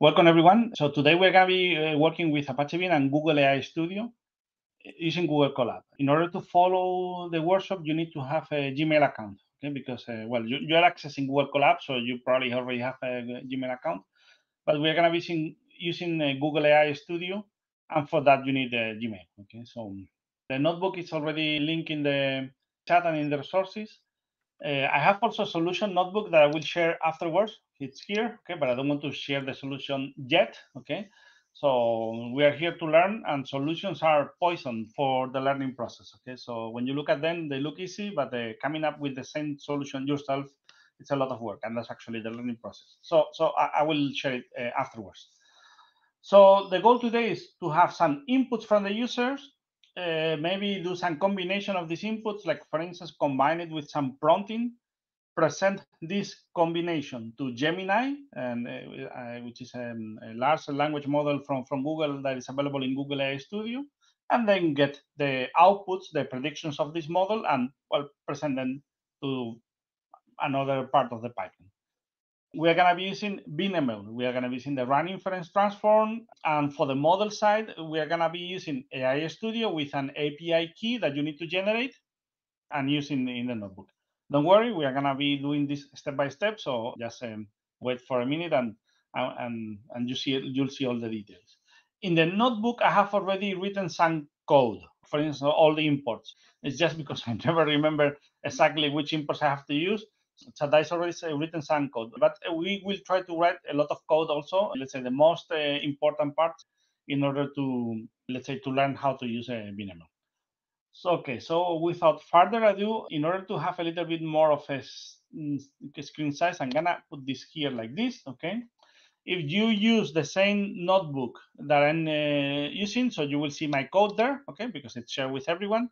Welcome everyone. So today we're going to be uh, working with Apache Beam and Google AI Studio uh, using Google Colab. In order to follow the workshop, you need to have a Gmail account, okay? Because, uh, well, you, you, are accessing Google Colab, so you probably already have a Gmail account. But we're going to be using, using uh, Google AI Studio, and for that you need a Gmail, okay? So the notebook is already linked in the chat and in the resources. Uh, I have also a solution notebook that I will share afterwards. It's here, okay, but I don't want to share the solution yet, okay? So we are here to learn and solutions are poison for the learning process, okay? So when you look at them, they look easy, but uh, coming up with the same solution yourself, it's a lot of work and that's actually the learning process. So, so I, I will share it uh, afterwards. So the goal today is to have some inputs from the users uh, maybe do some combination of these inputs, like for instance, combine it with some prompting, present this combination to Gemini, and uh, uh, which is um, a large language model from, from Google that is available in Google AI Studio, and then get the outputs, the predictions of this model, and well, present them to another part of the pipeline we are going to be using BeamML. We are going to be using the run inference transform. And for the model side, we are going to be using AI Studio with an API key that you need to generate and use in the, in the notebook. Don't worry, we are going to be doing this step by step. So just um, wait for a minute and, and, and you see, you'll see all the details. In the notebook, I have already written some code. For instance, all the imports. It's just because I never remember exactly which imports I have to use. So that is already written some code, but we will try to write a lot of code also. Let's say the most uh, important parts in order to let's say to learn how to use a BeamML. So okay, so without further ado, in order to have a little bit more of a mm, screen size, I'm gonna put this here like this. Okay, if you use the same notebook that I'm uh, using, so you will see my code there. Okay, because it's shared with everyone.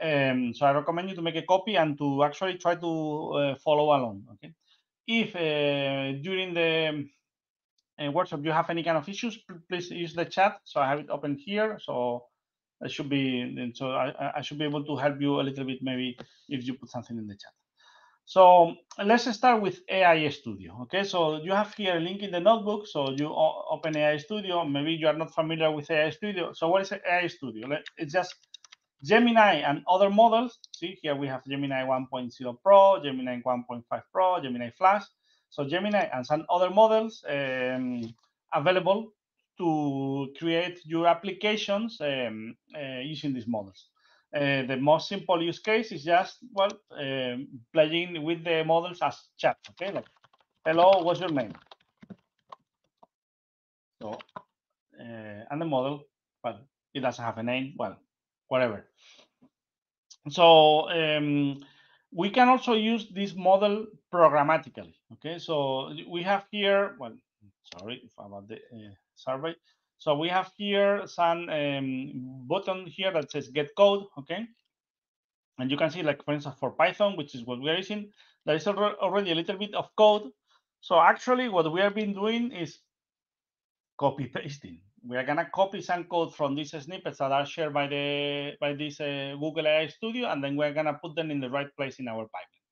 Um, so I recommend you to make a copy and to actually try to uh, follow along. Okay. If uh, during the uh, workshop you have any kind of issues, please use the chat. So I have it open here. So I should be so I, I should be able to help you a little bit maybe if you put something in the chat. So let's start with AI Studio. Okay, so you have here a link in the notebook. So you open AI Studio. Maybe you are not familiar with AI Studio. So what is AI Studio? It's just Gemini and other models, see here we have Gemini 1.0 Pro, Gemini 1.5 Pro, Gemini Flash. So Gemini and some other models um, available to create your applications um, uh, using these models. Uh, the most simple use case is just, well, um, playing with the models as chat, okay? Like, hello, what's your name? So, uh, and the model, well, it doesn't have a name, well, whatever. So um, we can also use this model programmatically. Okay, so we have here, well, sorry about the uh, survey. So we have here some um, button here that says get code. Okay, and you can see, like for instance, for Python, which is what we are using, there is already a little bit of code. So actually, what we have been doing is copy pasting we are gonna copy some code from these snippets that are shared by the by this uh, Google AI Studio, and then we're gonna put them in the right place in our pipeline.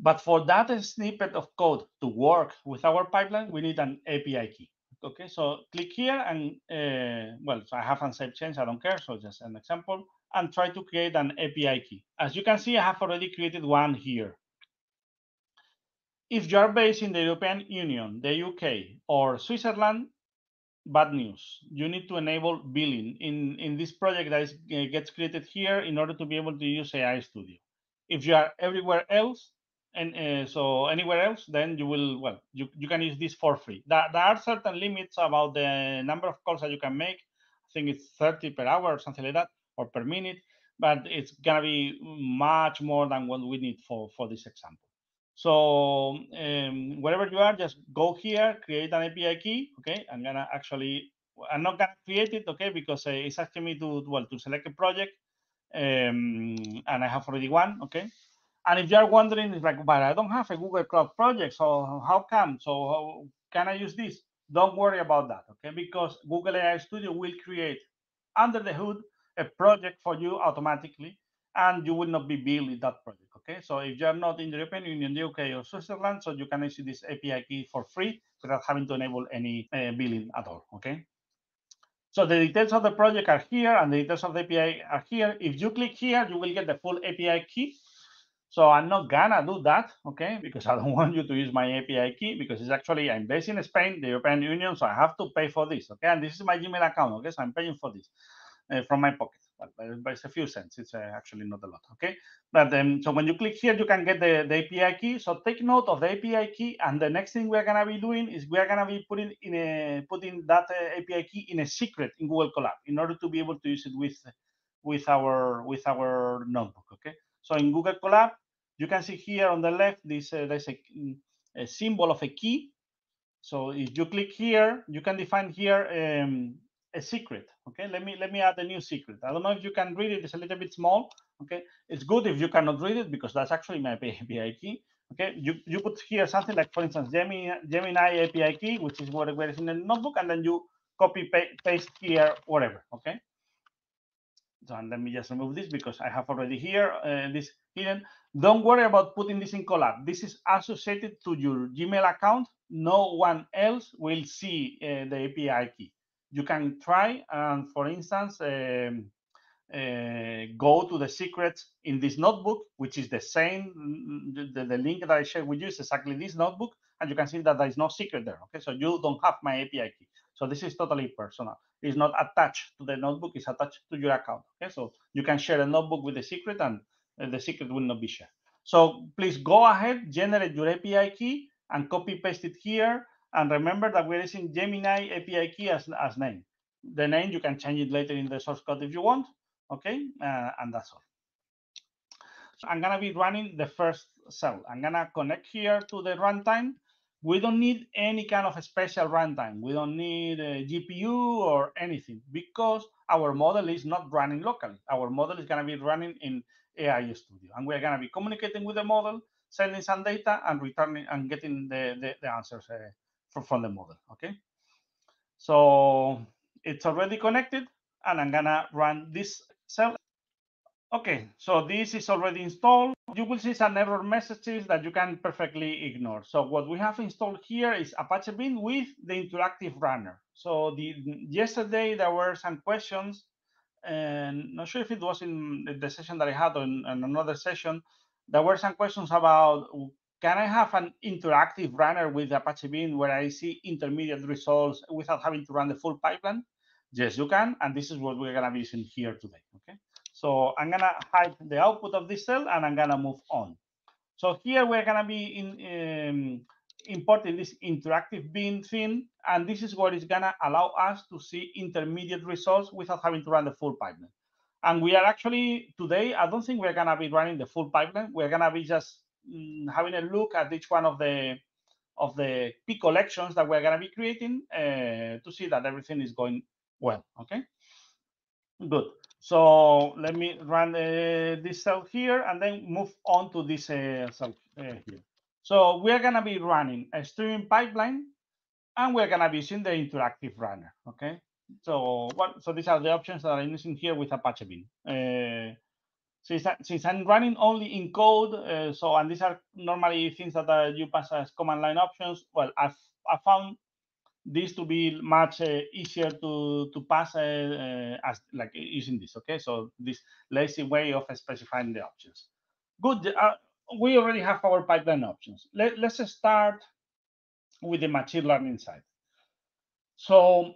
But for that snippet of code to work with our pipeline, we need an API key. Okay, so click here and uh, well, so I have unsaved change, I don't care, so just an example, and try to create an API key. As you can see, I have already created one here. If you are based in the European Union, the UK, or Switzerland, bad news. You need to enable billing in, in this project that is, uh, gets created here in order to be able to use AI Studio. If you are everywhere else, and uh, so anywhere else, then you will, well, you, you can use this for free. There, there are certain limits about the number of calls that you can make. I think it's 30 per hour or something like that, or per minute, but it's gonna be much more than what we need for, for this example. So um, wherever you are, just go here, create an API key. Okay, I'm gonna actually, I'm not gonna create it. Okay, because uh, it's asking me to well to select a project, um, and I have already one. Okay, and if you are wondering, it's like, but I don't have a Google Cloud project, so how come? So how can I use this? Don't worry about that. Okay, because Google AI Studio will create under the hood a project for you automatically, and you will not be billed that project Okay, so if you're not in the European Union, the UK, or Switzerland, so you can issue this API key for free without having to enable any uh, billing at all. Okay. So the details of the project are here and the details of the API are here. If you click here, you will get the full API key. So I'm not gonna do that, okay? Because I don't want you to use my API key because it's actually, I'm based in Spain, the European Union, so I have to pay for this, okay? And this is my Gmail account, okay? So I'm paying for this uh, from my pocket but it's a few cents. It's uh, actually not a lot, okay? But um, so when you click here, you can get the, the API key. So take note of the API key, and the next thing we're gonna be doing is we're gonna be putting in a putting that uh, API key in a secret in Google Colab in order to be able to use it with with our with our notebook, okay? So in Google Colab, you can see here on the left, this uh, there's a, a symbol of a key. So if you click here, you can define here um, a secret. Okay, let me let me add a new secret. I don't know if you can read it. It's a little bit small. Okay, it's good if you cannot read it because that's actually my API key. Okay, you you put here something like, for instance, Gemini, Gemini API key, which is what is in the notebook, and then you copy paste here whatever. Okay. So and let me just remove this because I have already here uh, this hidden. Don't worry about putting this in Colab. This is associated to your Gmail account. No one else will see uh, the API key you can try and, for instance, um, uh, go to the secrets in this notebook, which is the same, the, the, link that I shared with you is exactly this notebook, and you can see that there is no secret there, okay? So you don't have my API key. So this is totally personal. It's not attached to the notebook, it's attached to your account, okay? So you can share a notebook with the secret and uh, the secret will not be shared. So please go ahead, generate your API key and copy paste it here and remember that we're using Gemini API key as, as name. The name, you can change it later in the source code if you want, okay? Uh, and that's all. So I'm gonna be running the first cell. I'm gonna connect here to the runtime. We don't need any kind of special runtime. We don't need a GPU or anything because our model is not running locally. Our model is gonna be running in AI Studio. And we're gonna be communicating with the model, sending some data and returning and getting the, the, the answers uh, from the model, okay? So it's already connected and I'm gonna run this cell. Okay, so this is already installed. You will see some error messages that you can perfectly ignore. So what we have installed here is Apache Beam with the interactive runner. So the yesterday there were some questions and not sure if it was in the session that I had or in, in another session, there were some questions about can I have an interactive runner with Apache Beam where I see intermediate results without having to run the full pipeline? Yes, you can. And this is what we're going to be using here today. Okay. So I'm going to hide the output of this cell and I'm going to move on. So here we're going to be in, um, importing this interactive beam thing. And this is what is going to allow us to see intermediate results without having to run the full pipeline. And we are actually today, I don't think we're going to be running the full pipeline. We're going to be just having a look at each one of the of the P collections that we're going to be creating uh, to see that everything is going well. Okay, good. So let me run uh, this cell here and then move on to this uh, cell uh, here. So we're going to be running a streaming pipeline and we're going to be using the interactive runner. Okay. So what? So these are the options that I'm using here with Apache Beam. Since I'm running only in code, uh, so and these are normally things that uh, you pass as command line options. Well, I've I found this to be much uh, easier to to pass uh, uh, as like using this. Okay, so this lazy way of specifying the options. Good. Uh, we already have our pipeline options. Let, let's start with the machine learning side. So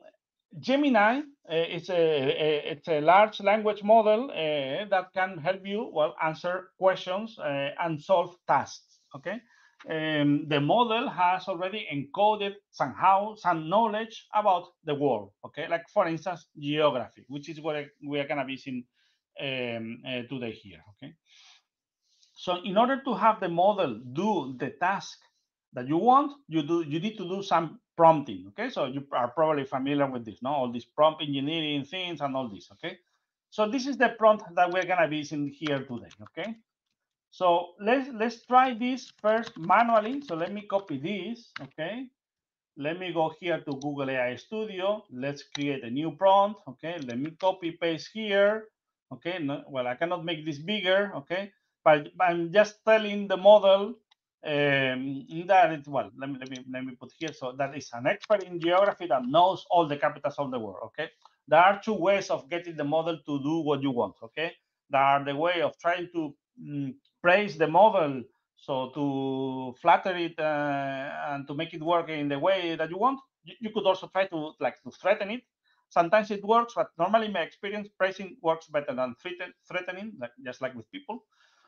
Gemini uh, is a, it's a large language model uh, that can help you well answer questions uh, and solve tasks. Okay, um, the model has already encoded somehow some knowledge about the world. Okay, like for instance geography, which is what we are gonna be seeing um, uh, today here. Okay, so in order to have the model do the task that you want, you do you need to do some prompting. Okay, so you are probably familiar with this, no? All these prompt engineering things and all this. Okay, so this is the prompt that we're gonna be using here today. Okay, so let's let's try this first manually. So let me copy this. Okay, let me go here to Google AI Studio. Let's create a new prompt. Okay, let me copy paste here. Okay, no, well I cannot make this bigger. Okay, but I'm just telling the model um, that it, well, let me, let me let me put here. So that is an expert in geography that knows all the capitals of the world. Okay, there are two ways of getting the model to do what you want. Okay, there are the way of trying to mm, praise the model, so to flatter it uh, and to make it work in the way that you want. You, you could also try to like to threaten it. Sometimes it works, but normally my experience praising works better than threatening, like just like with people.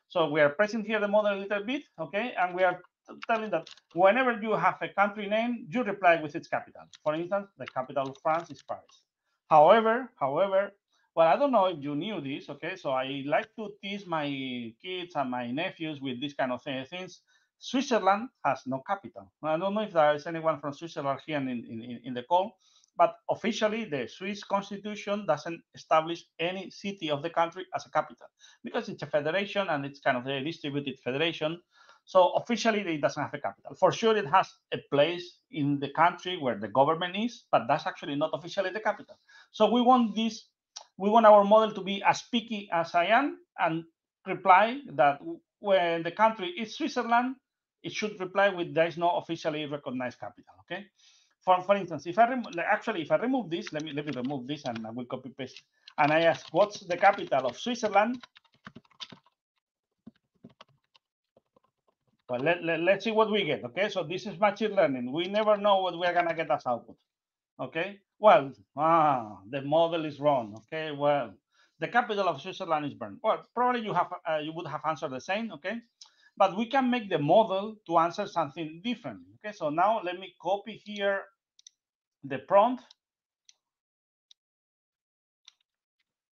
So we are pressing here the model a little bit, okay? And we are telling that whenever you have a country name, you reply with its capital. For instance, the capital of France is Paris. However, however, well, I don't know if you knew this, okay? So I like to tease my kids and my nephews with this kind of things. Switzerland has no capital. I don't know if there is anyone from Switzerland here in, in, in the call, but officially the Swiss constitution doesn't establish any city of the country as a capital because it's a federation and it's kind of a distributed federation. So officially it doesn't have a capital. For sure it has a place in the country where the government is, but that's actually not officially the capital. So we want this, we want our model to be as picky as I am and reply that when the country is Switzerland, it should reply with there is no officially recognized capital, okay? For, for instance, if I actually, if I remove this, let me let me remove this and I will copy paste. And I ask, what's the capital of Switzerland? Well, let, let, let's see what we get. Okay, so this is machine learning. We never know what we're gonna get as output. Okay, well, ah, the model is wrong. Okay, well, the capital of Switzerland is Bern. Well, probably you have uh, you would have answered the same. Okay, but we can make the model to answer something different. Okay, so now let me copy here the prompt.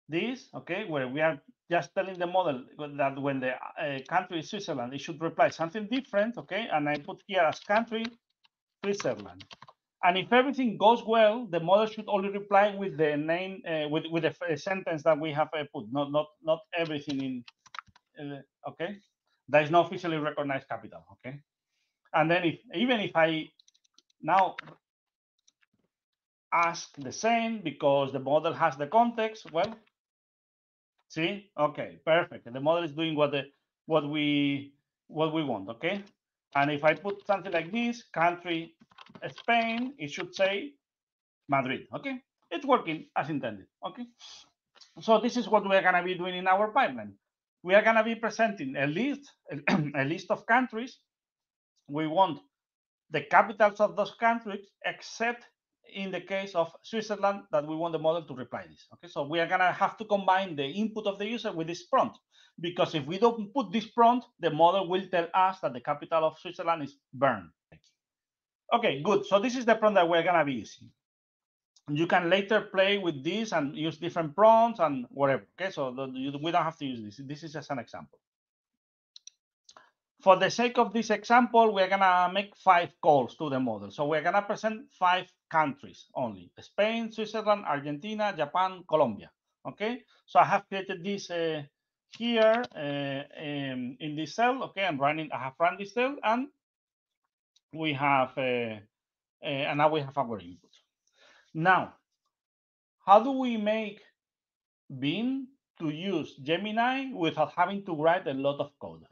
This, okay, where we are just telling the model that when the uh, country is Switzerland, it should reply something different, okay? And I put here as country, Switzerland. And if everything goes well, the model should only reply with the name, uh, with with the sentence that we have uh, put, not not not everything in. Uh, okay, there is no officially recognized capital. Okay, and then if even if I now ask the same because the model has the context. Well, see, okay, perfect. The model is doing what the what we what we want. Okay, and if I put something like this, country Spain, it should say Madrid. Okay, it's working as intended. Okay, so this is what we're gonna be doing in our pipeline. We are gonna be presenting a list a list of countries. We want the capitals of those countries except in the case of Switzerland that we want the model to reply this. Okay, so we are gonna have to combine the input of the user with this prompt because if we don't put this prompt, the model will tell us that the capital of Switzerland is Bern. Okay, good. So this is the prompt that we're gonna be using. You can later play with this and use different prompts and whatever. Okay, so the, you, we don't have to use this. This is just an example. For the sake of this example, we're gonna make five calls to the model. So we're gonna present five countries only, Spain, Switzerland, Argentina, Japan, Colombia. Okay, so I have created this uh, here uh, in, in, this cell. Okay, I'm running, I have run this cell and we have, uh, uh and now we have our input. Now, how do we make Beam to use Gemini without having to write a lot of code?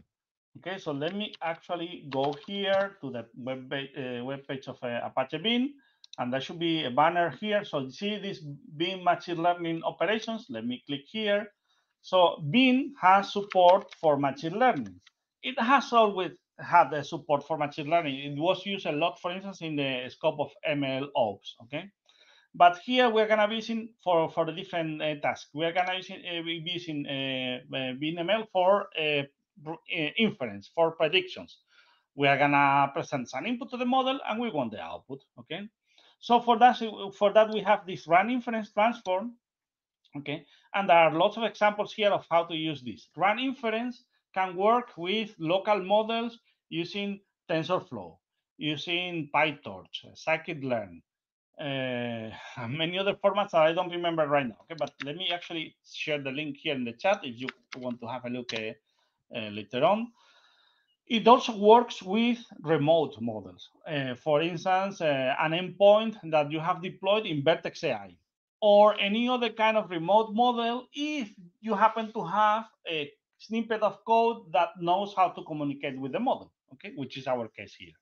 Okay, so let me actually go here to the web, uh, web page of uh, Apache Beam, and there should be a banner here. So see this Beam machine learning operations. Let me click here. So Beam has support for machine learning. It has always had the support for machine learning. It was used a lot, for instance, in the scope of ML ops. Okay, but here we're gonna be using for for the different uh, tasks. We're gonna using, uh, be using uh, uh BeamML for uh, Eh, inference for predictions. We are gonna present some input to the model and we want the output, okay? So for that, for that we have this run inference transform, okay? And there are lots of examples here of how to use this. Run inference can work with local models using TensorFlow, using PyTorch, scikit-learn, uh, many other formats that I don't remember right now. Okay, but let me actually share the link here in the chat if you want to have a look uh, uh, later on. It also works with remote models. For instance, an endpoint that you have deployed in Vertex AI or any other kind of remote model if you happen to have a snippet of code that knows how to communicate with the model, okay, which is our case here.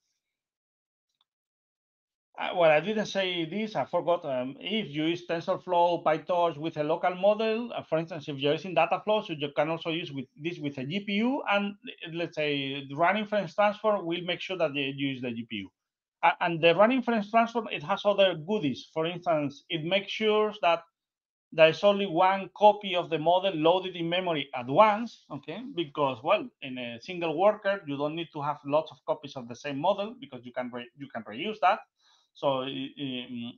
Uh, well, I didn't say this, I forgot. Um, if you use TensorFlow, PyTorch with a local model, uh, for instance, if you're using Dataflow, so you can also use with this with a GPU, and let's say the run inference transform will make sure that you use the GPU. Uh, and the run inference transform, it has other goodies. For instance, it makes sure that there's only one copy of the model loaded in memory at once, okay? Because well, in a single worker, you don't need to have lots of copies of the same model because you can you can reuse that. So it,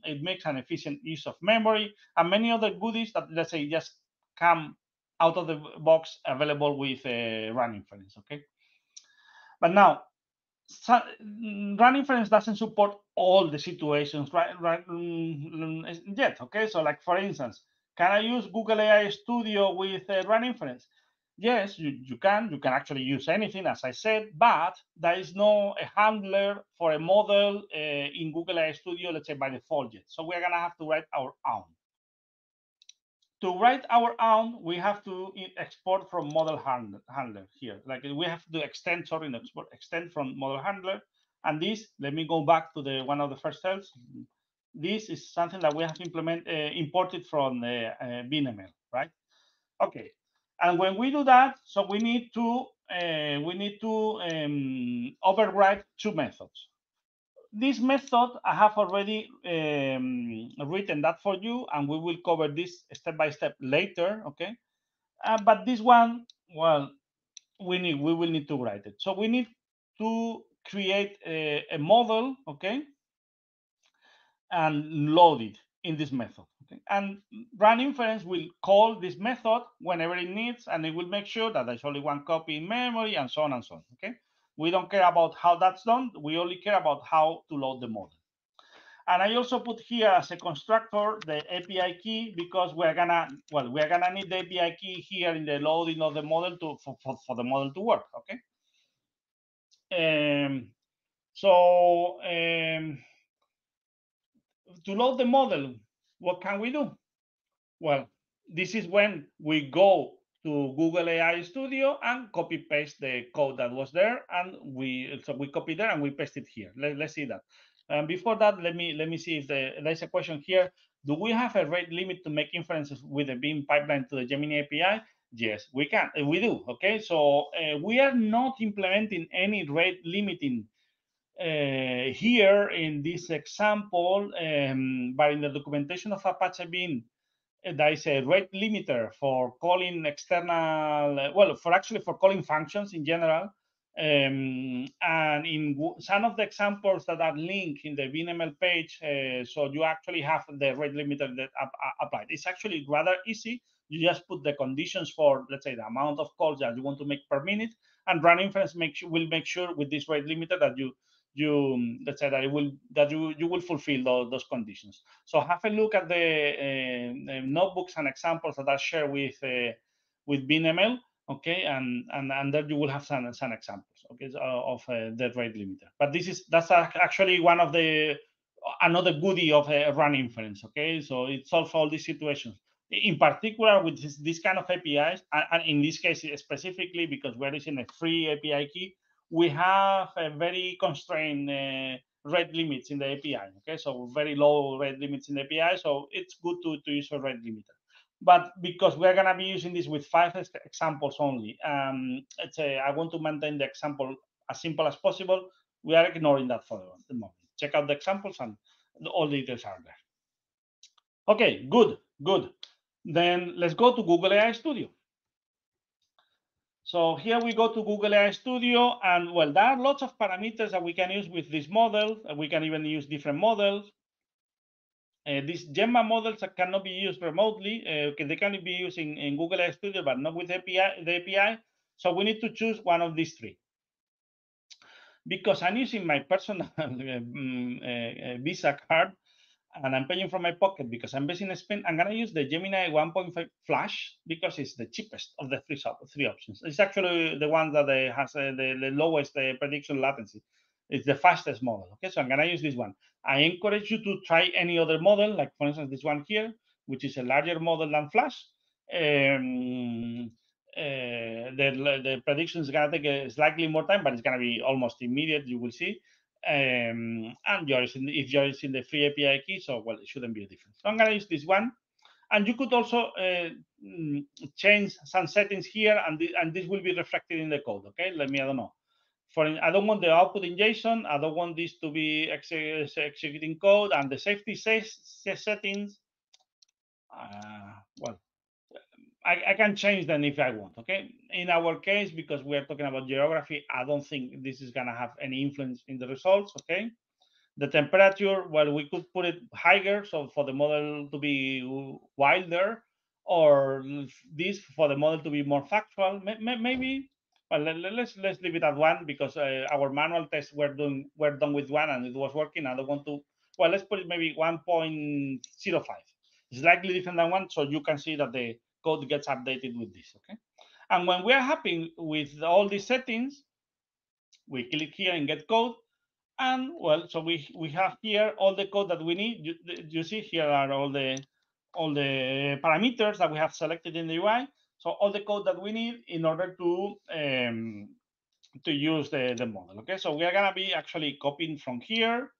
it, makes an efficient use of memory and many other goodies that let's say just come out of the box available with uh, run inference, okay? But now, so, run inference doesn't support all the situations right, right mm, yet, okay? So like for instance, can I use Google AI Studio with uh, run inference? Yes, you, you can. You can actually use anything, as I said, but there is no a handler for a model uh, in Google AI Studio, let's say by default yet. So we're going to have to write our own. To write our own, we have to export from model handler here. Like we have to extend, sorry, export, extend from model handler. And this, let me go back to the one of the first cells this is something that we have implement, uh, imported from uh, uh, right? Okay, and when we do that, so we need to uh, we need to um, override two methods. This method I have already um, written that for you, and we will cover this step by step later. Okay, uh, but this one, well, we need we will need to write it. So we need to create a, a model. Okay, and load it in this method. And run inference will call this method whenever it needs, and it will make sure that there's only one copy in memory and so on and so on. Okay. We don't care about how that's done. We only care about how to load the model. And I also put here as a constructor the API key because we're gonna well we're gonna need the API key here in the loading of the model to for, for, for the model to work. Okay. Um, so um, to load the model, what can we do? Well, this is when we go to Google AI Studio and copy paste the code that was there, and we so we copy there and we paste it here. Let, us see that. And before that, let me let me see if the, there's a question here. Do we have a rate limit to make inferences with the Beam pipeline to the Gemini API? Yes, we can. We do. Okay, so uh, we are not implementing any rate limiting uh, here in this example, um, but in the documentation of Apache Beam, uh, there is a rate limiter for calling external, uh, well, for actually for calling functions in general. Um, and in some of the examples that are linked in the BeamML page, uh, so you actually have the rate limiter that applied. It's actually rather easy. You just put the conditions for, let's say, the amount of calls that you want to make per minute, and run inference make, will make sure with this rate limiter that you you let's say that it will that you you will fulfill those, those conditions. So have a look at the uh, notebooks and examples that are shared with uh, with BeamML, okay? And and and there you will have some some examples okay of uh, the rate limiter. But this is that's actually one of the another goodie of a run inference okay? So it solves all these situations. In particular with this, this kind of apis and in this case specifically because we're using a free api key we have a very constrained uh, rate limits in the API. Okay, so very low rate limits in the API. So it's good to, to use a rate limiter. But because we're gonna be using this with five examples only, um, let's say I want to maintain the example as simple as possible. We are ignoring that for the moment. Check out the examples and all the details are there. Okay, good, good. Then let's go to Google AI Studio. So here we go to Google AI Studio, and well, there are lots of parameters that we can use with this model. We can even use different models. Uh, these Gemma models cannot be used remotely. Uh, they can be used in, in Google AI Studio, but not with API, the API. So we need to choose one of these three. Because I'm using my personal uh, Visa card, and I'm paying from my pocket because I'm based in Spain, I'm gonna use the Gemini 1.5 Flash because it's the cheapest of the three three options. It's actually the one that uh, has uh, the, the, lowest uh, prediction latency. It's the fastest model. Okay, so I'm gonna use this one. I encourage you to try any other model, like for instance this one here, which is a larger model than Flash. Um, uh, the, the prediction is going to take a slightly more time, but it's going to be almost immediate, you will see. Um, and you're using, if you're using the free API key, so well, it shouldn't be a difference. So I'm going to use this one. And you could also uh, mm, change some settings here, and, the, and this will be reflected in the code, okay? Let me, I don't know. For I don't want the output in JSON. I don't want this to be ex executing code, and the safety settings, uh, well, I, I, can change them if I want, okay? In our case, because we are talking about geography, I don't think this is gonna have any influence in the results, okay? The temperature, well, we could put it higher, so for the model to be wilder, or this for the model to be more factual. Maybe, well, let's let's leave it at one because uh, our manual tests were doing were done with one and it was working. I don't want to. Well, let's put it maybe 1.05. Slightly different than one, so you can see that the code gets updated with this, okay? And when we are happy with all these settings, we click here and get code. And well, so we, we have here all the code that we need. You, you see here are all the all the parameters that we have selected in the UI. So all the code that we need in order to um, to use the, the model. Okay, so we are gonna be actually copying from here,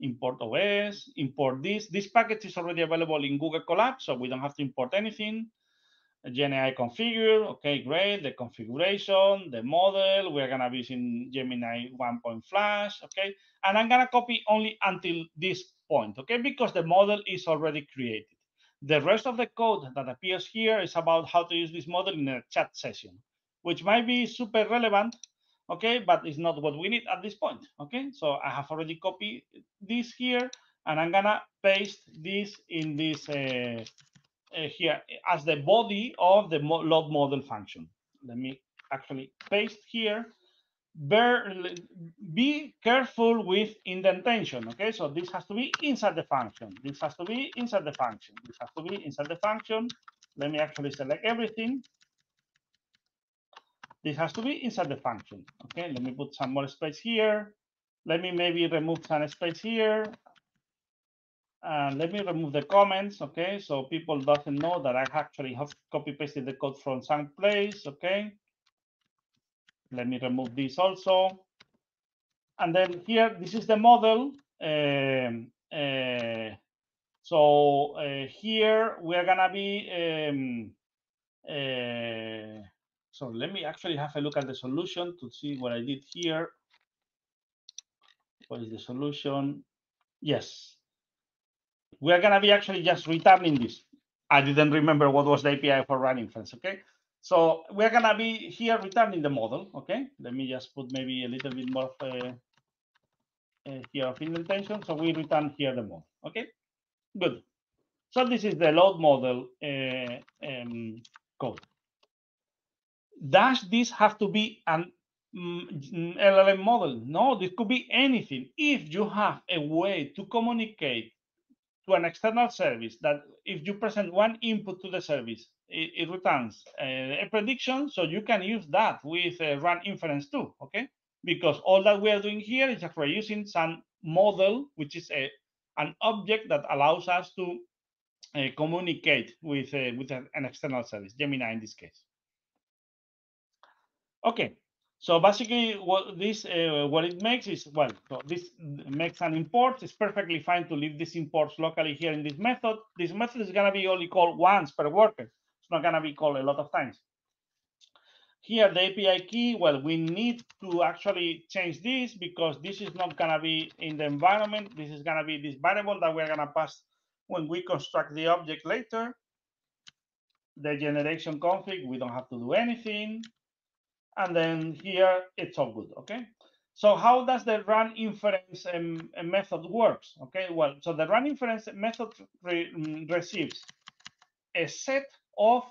import OS, import this. This package is already available in Google Colab, so we don't have to import anything. GenAI configure, okay, great. The configuration, the model, we're gonna be using Gemini 1. Flash, okay. And I'm gonna copy only until this point, okay, because the model is already created. The rest of the code that appears here is about how to use this model in a chat session, which might be super relevant, okay, but it's not what we need at this point, okay. So I have already copied this here, and I'm gonna paste this in this uh, Uh, here as the body of the load model function. Let me actually paste here. Bear, be careful with indentation. Okay, so this has to be inside the function. This has to be inside the function. This has to be inside the function. Let me actually select everything. This has to be inside the function. Okay, let me put some more space here. Let me maybe remove some space here and let me remove the comments, okay? So people doesn't know that I actually have copy pasted the code from some place, okay? Let me remove this also. And then here, this is the model. Um, uh, so uh, here we are gonna be, um, uh, so let me actually have a look at the solution to see what I did here. What is the solution? Yes, we're going to be actually just returning this. I didn't remember what was the API for running inference, okay? So we're going to be here returning the model, okay? Let me just put maybe a little bit more uh, uh, here of indentation. So we return here the model, okay? Good. So this is the load model uh, um, code. Does this have to be an mm, LLM model? No, this could be anything. If you have a way to communicate to an external service that if you present one input to the service, it, it returns uh, a prediction. So you can use that with uh, run inference too, okay? Because all that we are doing here is actually using some model, which is a an object that allows us to uh, communicate with uh, with an external service, Gemini in this case. Okay, so basically, what this uh, what it makes is well, so this makes an import. It's perfectly fine to leave these imports locally here in this method. This method is gonna be only called once per worker. It's not gonna be called a lot of times. Here, the API key, well, we need to actually change this because this is not gonna be in the environment. This is gonna be this variable that we're gonna pass when we construct the object later. The generation config, we don't have to do anything and then here it's all good, okay? So how does the run inference um, method works? Okay, well, so the run inference method re mm, receives a set of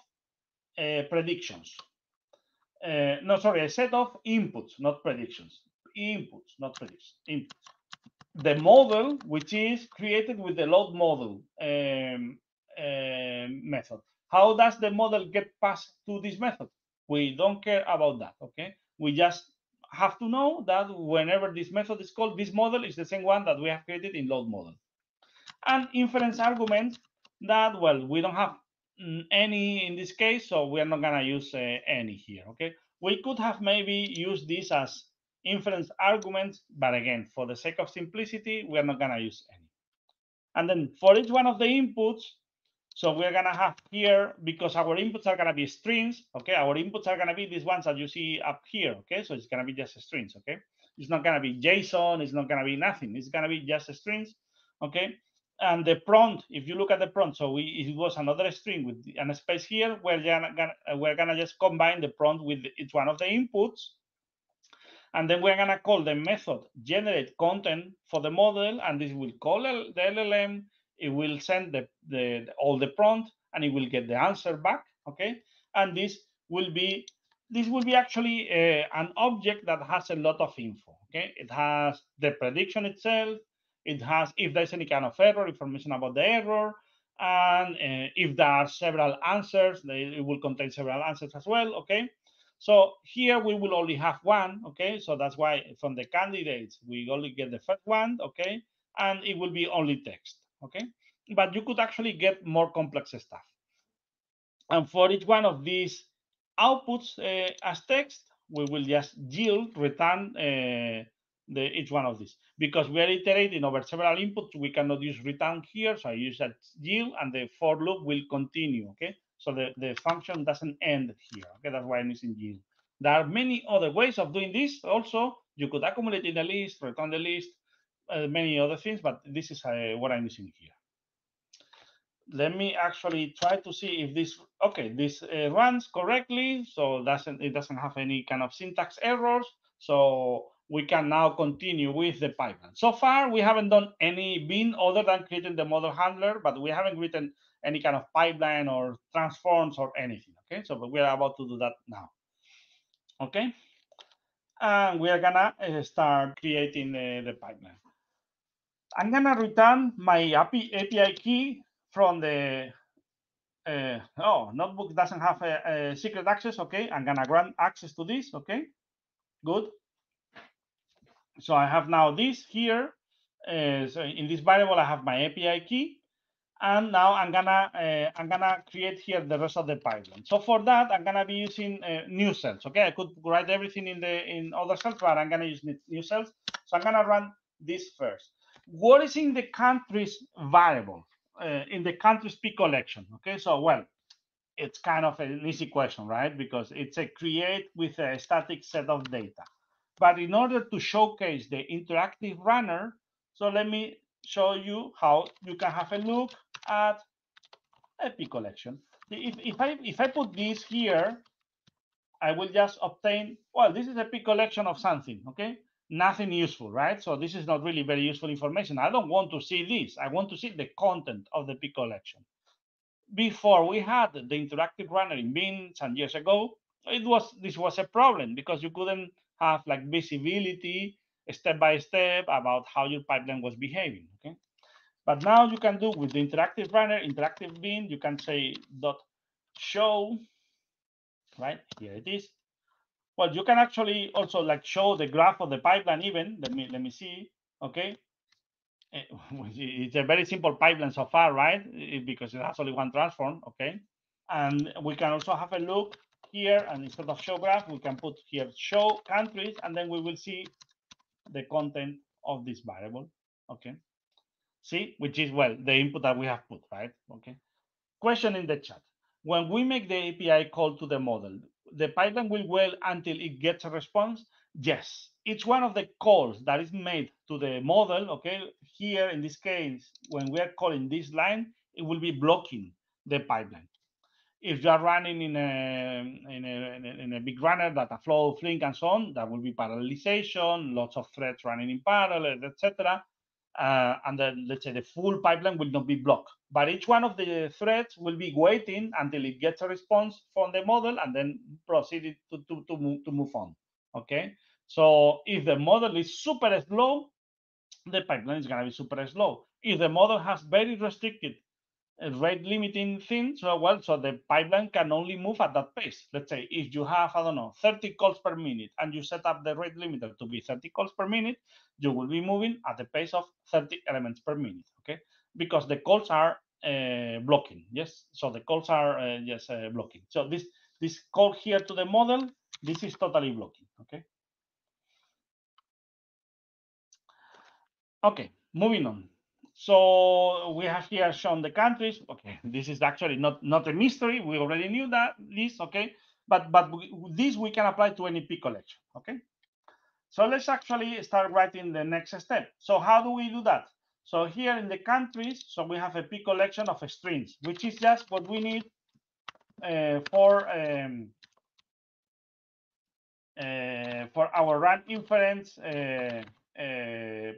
uh, predictions. Uh, no, sorry, a set of inputs, not predictions. Inputs, not predictions, inputs. The model, which is created with the load model um, uh, method. How does the model get passed to this method? We don't care about that, okay? We just have to know that whenever this method is called, this model is the same one that we have created in load model. And inference argument that, well, we don't have mm, any in this case, so we are not gonna use uh, any here, okay? We could have maybe used this as inference arguments, but again, for the sake of simplicity, we are not gonna use any. And then for each one of the inputs, so we're gonna have here, because our inputs are gonna be strings, okay? Our inputs are gonna be these ones that you see up here, okay? So it's gonna be just strings, okay? It's not gonna be JSON, it's not gonna be nothing. It's gonna be just strings, okay? And the prompt, if you look at the prompt, so we, it was another string with an space here, we're gonna, we're gonna just combine the prompt with each one of the inputs, and then we're gonna call the method generate content for the model, and this will call the LLM, it will send the, the all the prompt, and it will get the answer back, okay? And this will be this will be actually uh, an object that has a lot of info, okay? It has the prediction itself, it has if there's any kind of error, information about the error, and uh, if there are several answers, it will contain several answers as well, okay? So here we will only have one, okay? So that's why from the candidates, we only get the first one, okay? And it will be only text, okay? But you could actually get more complex stuff. And for each one of these outputs uh, as text, we will just yield, return uh, the, each one of these. Because we are iterating over several inputs, we cannot use return here. So I use that yield and the for loop will continue, okay? So the, the function doesn't end here. Okay, that's why I'm using yield. There are many other ways of doing this. Also, you could accumulate in the list, return the list, uh, many other things, but this is uh, what I'm using here. Let me actually try to see if this, okay, this uh, runs correctly. So doesn't it doesn't have any kind of syntax errors. So we can now continue with the pipeline. So far, we haven't done any Beam other than creating the model handler, but we haven't written any kind of pipeline or transforms or anything. Okay, so we are about to do that now. Okay, and we are gonna uh, start creating the pipeline. I'm gonna return my API, key from the uh, oh notebook doesn't have a, a, secret access. Okay, I'm gonna grant access to this. Okay, good. So I have now this here. Uh, so in this variable, I have my API key, and now I'm gonna uh, I'm gonna create here the rest of the pipeline. So for that, I'm gonna be using uh, new cells. Okay, I could write everything in the in other cells, but I'm gonna use new cells. So I'm gonna run this first. What is in the countries variable uh, in the countries P collection? Okay, so well, it's kind of an easy question, right? Because it's a create with a static set of data. But in order to showcase the interactive runner, so let me show you how you can have a look at a P collection. If, if I if I put this here, I will just obtain, well, this is a P collection of something, okay? Nothing useful, right? So this is not really very useful information. I don't want to see this. I want to see the content of the P collection. Before we had the interactive runner in Beam some years ago, it was this was a problem because you couldn't have like visibility step by step about how your pipeline was behaving. Okay, but now you can do with the interactive runner, interactive beam, you can say dot show, right? Here it is. Well, you can actually also like show the graph of the pipeline even. Let me let me see. Okay. Eh, it's a very simple pipeline so far, right? Because it has only one transform. Okay. And we can also have a look here and instead of show graph, we can put here show countries, and then we will see the content of this variable. Okay. See, which is, well, the input that we have put, right? Okay. Question in the chat. When we make the API call to the model, the pipeline will wait until it gets a response? Yes. Each one of the calls that is made to the model, okay, here in this case, when we are calling this line, it will be blocking the pipeline if you are running in a, in a, in a big runner, data flow, Flink, and so on, that will be parallelization, lots of threads running in parallel, etc. Uh, and then let's say the full pipeline will not be blocked. But each one of the threads will be waiting until it gets a response from the model and then proceed to, to, to, move, to move on. Okay. So if the model is super slow, the pipeline is going to be super slow. If the model has very restricted rate limiting thing. So well, so the pipeline can only move at that pace. Let's say if you have, I don't know, 30 calls per minute and you set up the rate limiter to be 30 calls per minute, you will be moving at the pace of 30 elements per minute, okay? Because the calls are uh, blocking. Yes, so the calls are uh, just uh, blocking. So this this call here to the model, this is totally blocking. Okay. Okay, moving on. So we have here shown the countries. Okay, this is actually not not a mystery. We already knew that this. Okay, but but this we can apply to any P collection. Okay. So let's actually start writing the next step. So how do we do that? So here in the countries, so we have a P collection of strings, which is just what we need uh, for um, uh, for our run inference uh,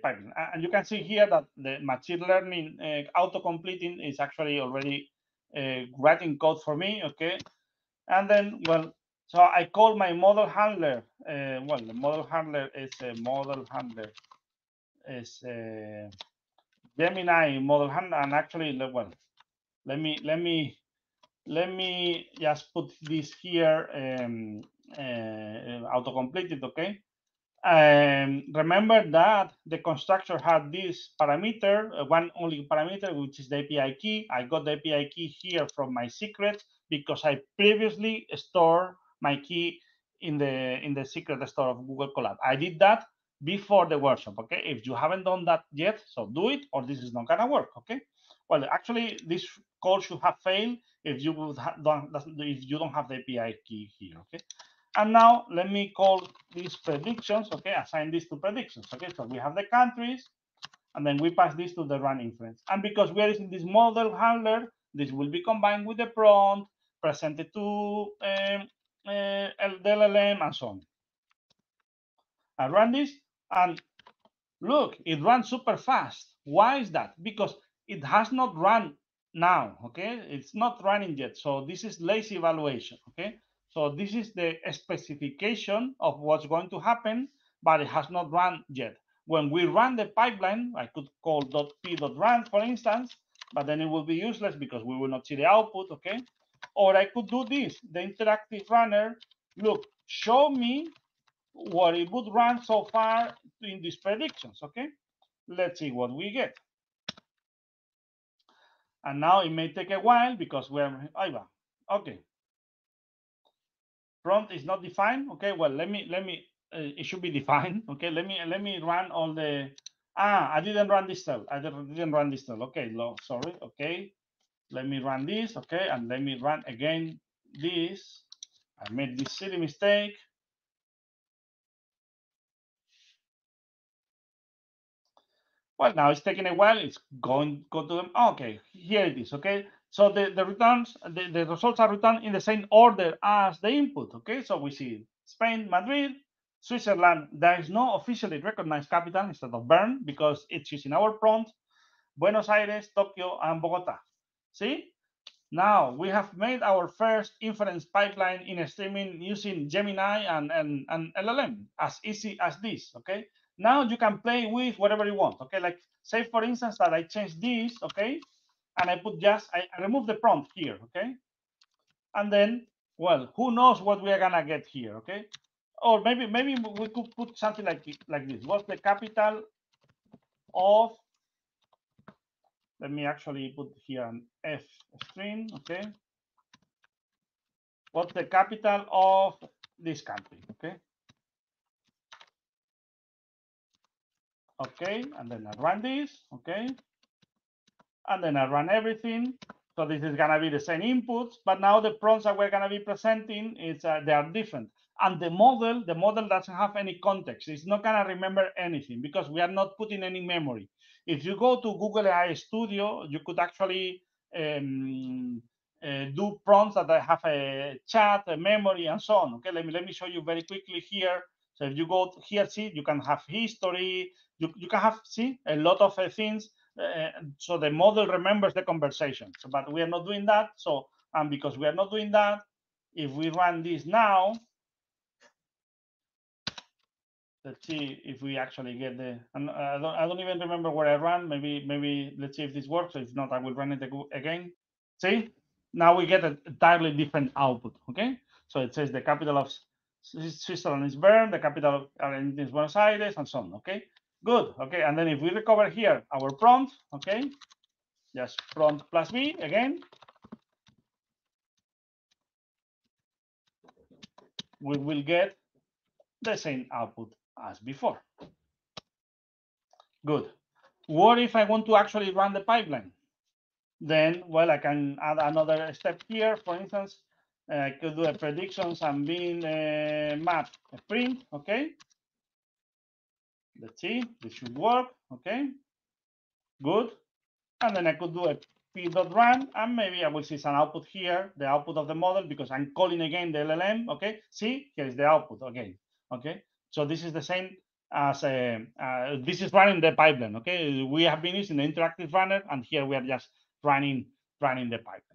pipeline. And you can see here that the machine learning uh, auto completing is actually already uh, writing code for me. Okay, and then well, so I call my model handler. well, the model handler is a model handler is. Gemini model handler. and actually well let me let me let me just put this here um, uh, auto completed okay um, remember that the constructor had this parameter uh, one only parameter which is the API key. I got the API key here from my secrets because I previously stored my key in the in the secret store of Google Colab. I did that before the workshop okay? If you haven't done that yet so do it or this is not gonna work okay? Well actually this call should have failed if you would don't if you don't have the api key here okay and now let me call these predictions okay assign these to predictions okay so we have the countries and then we pass this to the run inference and because we are using this model handler this will be combined with the prompt presented to um, uh, the LLM and so on. I run this, and look, it runs super fast. Why is that? Because it has not run now, okay? It's not running yet. So this is lazy evaluation, okay? So this is the specification of what's going to happen, but it has not run yet. When we run the pipeline, I could call .p.run, for instance, but then it will be useless because we will not see the output, okay? Or I could do this, the interactive runner, look, show me what it would run so far in these predictions, okay? Let's see what we get. And now it may take a while because we're, okay. Prompt is not defined, okay? Well, let me, let me, uh, it should be defined, okay? Let me, let me run all the, ah, I didn't run this cell. I didn't run this cell, okay, no, sorry, okay. Let me run this, okay? And let me run again this. I made this silly mistake. Well, now it's taking a while. It's going go to them. okay, here it is. Okay, so the the returns, the, the results are returned in the same order as the input. Okay, so we see Spain, Madrid, Switzerland. There is no officially recognized capital instead of Bern because it's using our prompt. Buenos Aires, Tokyo, and Bogota. See, now we have made our first inference pipeline in streaming using Gemini and, and, and LLM as easy as this, okay? Now you can play with whatever you want, okay? Like say for instance that I change this, okay? And I put just, I, remove the prompt here, okay? And then, well, who knows what we are gonna get here, okay? Or maybe maybe we could put something like like this. What's the capital of? Let me actually put here an F string, okay? What's the capital of this country, okay? okay, and then I run this, okay, and then I run everything. So this is gonna be the same inputs, but now the prompts that we're gonna be presenting is uh, they are different. And the model, the model doesn't have any context. It's not gonna remember anything because we are not putting any memory. If you go to Google AI Studio, you could actually um, uh, do prompts that have a chat, a memory, and so on. Okay, let me let me show you very quickly here. So if you go here, see, you can have history, you, you can have see a lot of uh, things Eh, so the model remembers the conversation. So, but we are not doing that so and because we are not doing that if we run this now let's see if we actually get the and I don't, I don't even remember where I ran maybe maybe let's see if this works if not I will run it again. See? Now we get an entirely different output okay? So it says the capital of Switzerland is Bern, the capital of Argentina is Buenos Aires, and so on. Okay, Good. Okay. And then if we recover here our prompt, okay, just prompt plus b again. We will get the same output as before. Good. What if I want to actually run the pipeline? Then, well, I can add another step here. For instance, I could do a predictions and being uh, map a print, okay? Let's see, this should work, okay? Good. And then I could do a p.run, and maybe I will see some output here, the output of the model, because I'm calling again the LLM, okay? See, here's the output again, okay? So this is the same as a, uh, this is running the pipeline, okay? We have been using the interactive runner, and here we are just running, running the pipeline.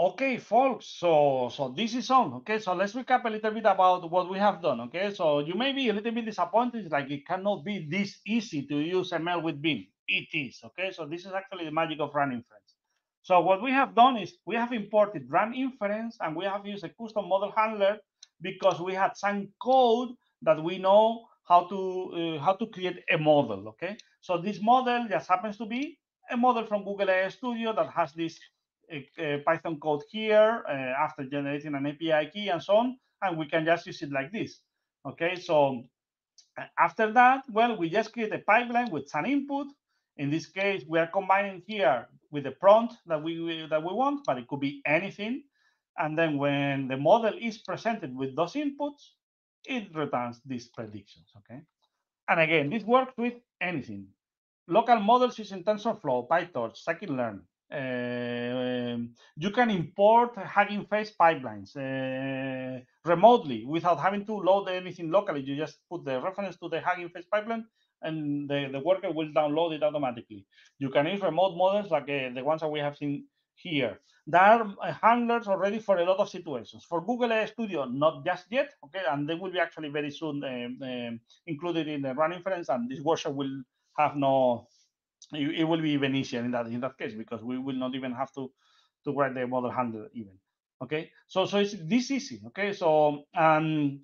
Okay, folks, so so this is on. Okay, so let's recap a little bit about what we have done. Okay, so you may be a little bit disappointed, like it cannot be this easy to use ML with Beam. It is. Okay, so this is actually the magic of run inference. So what we have done is we have imported run inference and we have used a custom model handler because we had some code that we know how to uh, how to create a model. Okay, so this model just happens to be a model from Google AI Studio that has this uh, Python code here uh, after generating an API key and so on, and we can just use it like this. Okay, so after that, well, we just create a pipeline with some input. In this case, we are combining here with the prompt that we that we want, but it could be anything. And then when the model is presented with those inputs, it returns these predictions. Okay, and again, this works with anything. Local models using TensorFlow, PyTorch, scikit-learn, uh, you can import Hugging Face pipelines uh, remotely without having to load anything locally. You just put the reference to the Hugging Face pipeline and the, the worker will download it automatically. You can use remote models like uh, the ones that we have seen here. There are handlers already for a lot of situations. For Google AI Studio, not just yet, okay, and they will be actually very soon um, um, included in the run inference, and this workshop will have no it, it, will be even easier in that in that case because we will not even have to to write the model handler even. Okay, so so it's this easy. Okay, so um,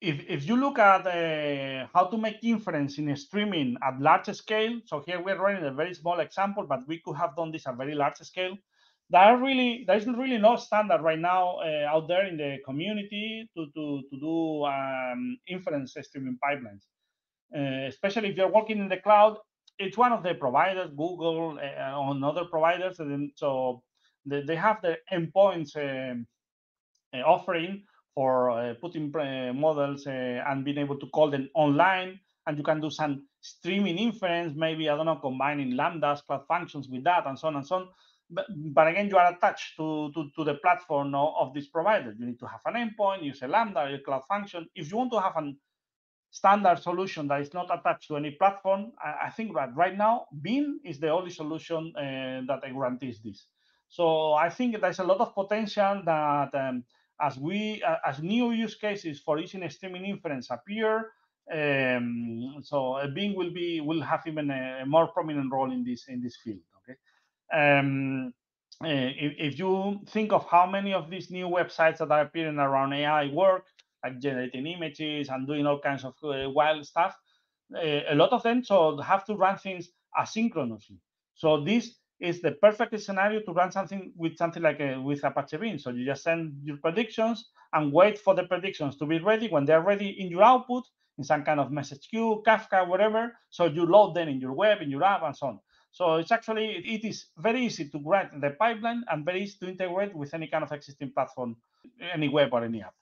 if if you look at uh, how to make inference in streaming at large scale, so here we're running a very small example, but we could have done this at very large scale. There are really there isn't really no standard right now uh, out there in the community to to to do um, inference streaming pipelines. Uh, especially if you're working in the cloud, each one of the providers, Google eh, eh, on other providers, and so they, they have the endpoints uh, offering for putting models and being able to call them online. And you can do some streaming inference, maybe, I don't know, combining lambdas, cloud functions with that, and so on and so on. But, but again, you are attached to, to, to the platform of, of this provider. You need to have an endpoint, use a lambda, a cloud function. If you want to have an standard solution that is not attached to any platform, I, I think that right now Beam is the only solution uh, that guarantees this. So I think there's a lot of potential that um, as we uh, as new use cases for using streaming inference appear, um, so uh, Beam will be will have even a, more prominent role in this in this field. Okay. Um, uh, if, if, you think of how many of these new websites that are appearing around AI work, like generating images and doing all kinds of uh, wild stuff. Uh, a lot of them so have to run things asynchronously. So this is the perfect scenario to run something with something like a, with Apache Beam. So you just send your predictions and wait for the predictions to be ready. When they're ready in your output, in some kind of message queue, Kafka, whatever. So you load them in your web, in your app, and so on. So it's actually it is very easy to write the pipeline and very easy to integrate with any kind of existing platform, any web or any app.